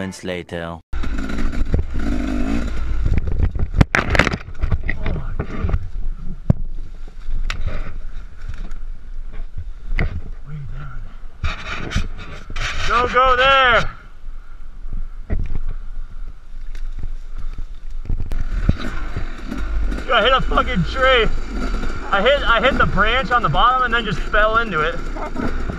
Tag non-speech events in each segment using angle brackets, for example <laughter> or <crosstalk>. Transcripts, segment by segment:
moments later. Don't go there! Dude, I hit a fucking tree. I hit I hit the branch on the bottom and then just fell into it.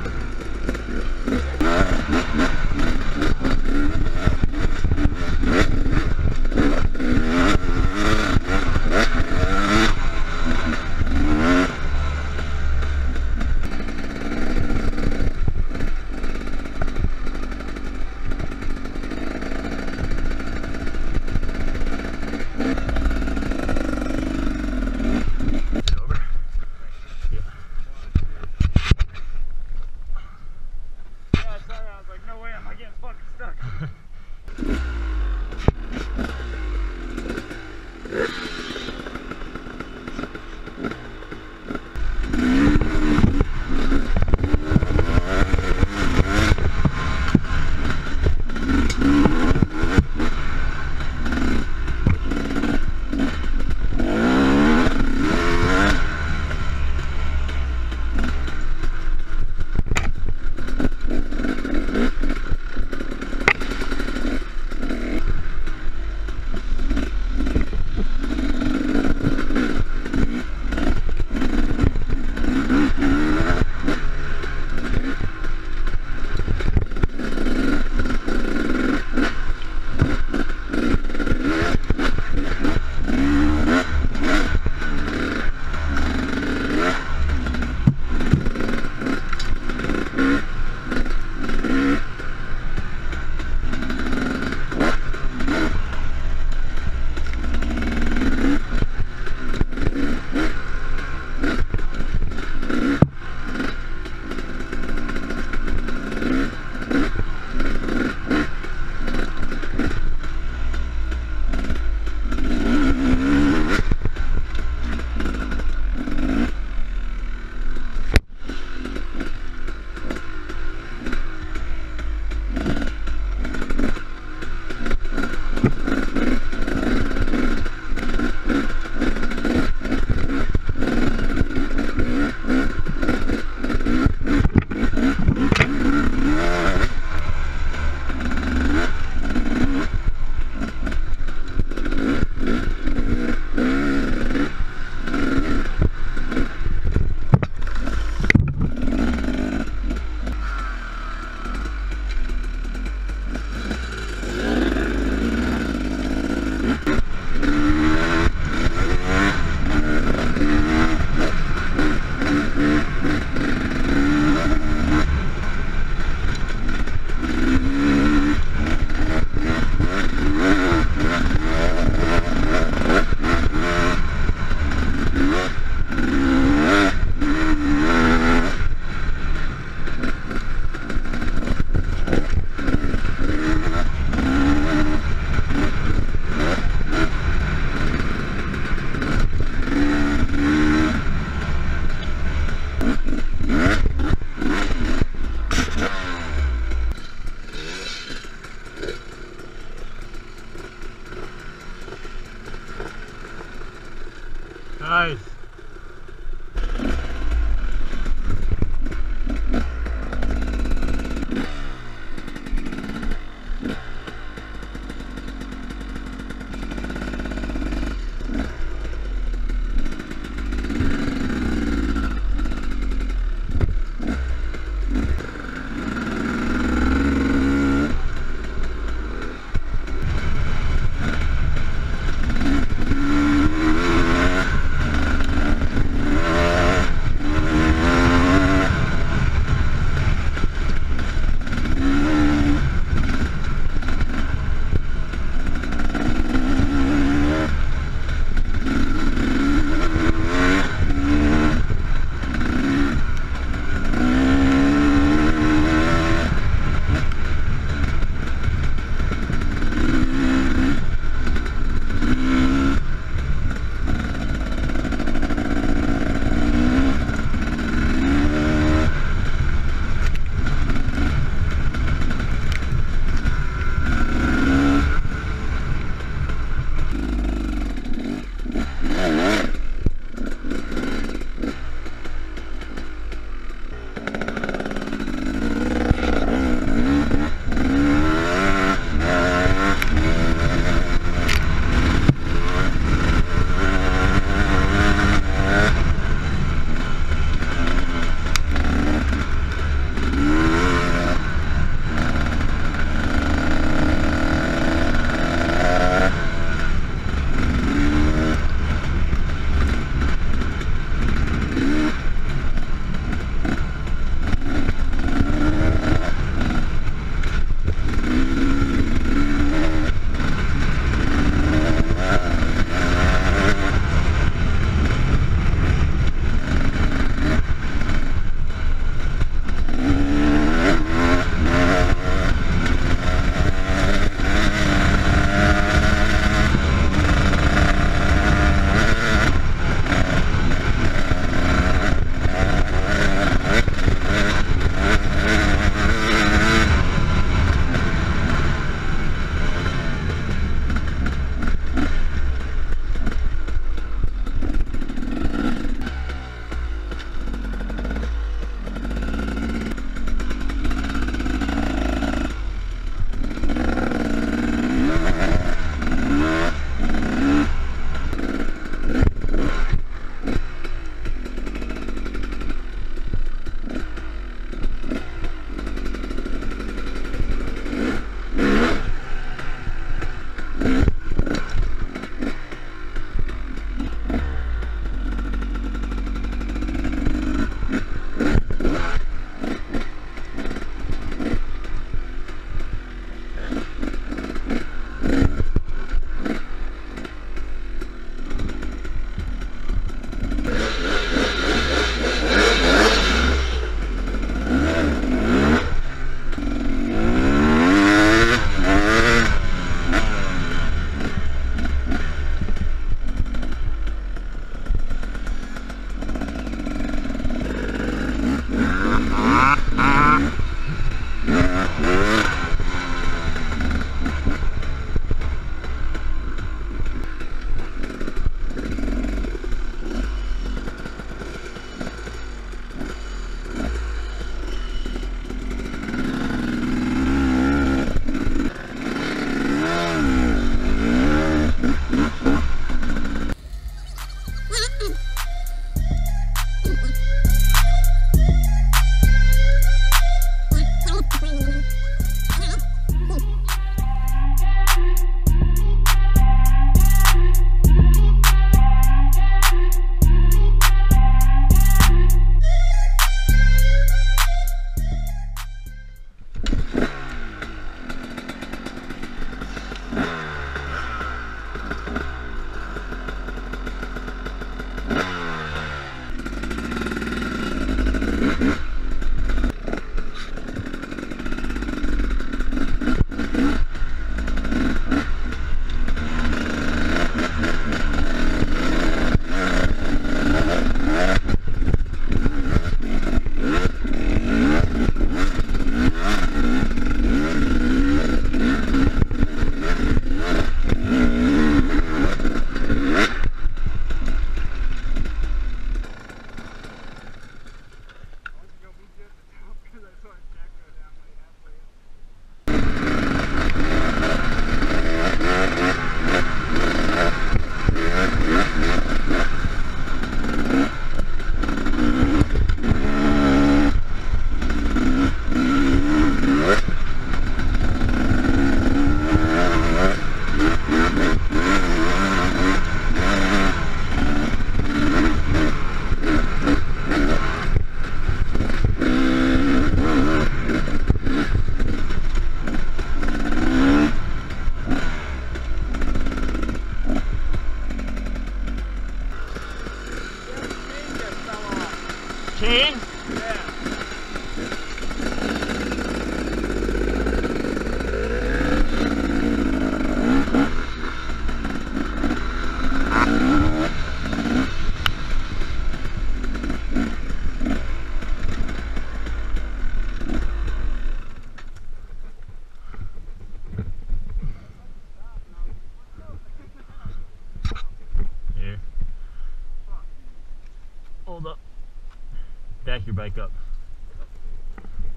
Back your bike up.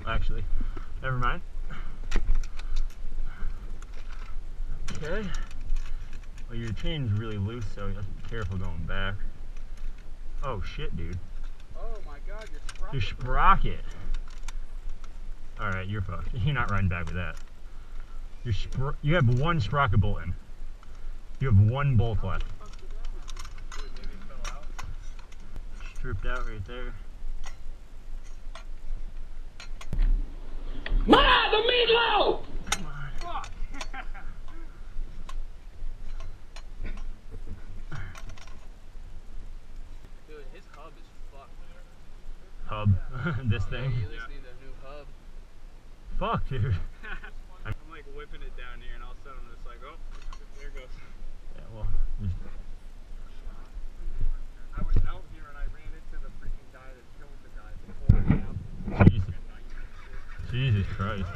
Actually, never mind. Okay. Well, your chain's really loose, so you have to be careful going back. Oh shit, dude. Oh my god, your Your sprocket. sprocket. Alright, you're fucked. <laughs> You're not riding back with that. Your spr- you have one sprocket bolt in. You have one bolt left. Dude, maybe it fell out. Stripped out right there. Ma, the meatloaf! Come on. Fuck! Dude, his hub is fucked. Hub. this Yeah, thing. you just need a new hub. Fuck, dude. <laughs> I'm like whipping it down here, and all of a sudden I'm just like, oh, there it goes. Yeah, well, I was out here and I ran into the freaking guy that killed the guy before. Jesus, Fucking night and shit. Jesus Christ.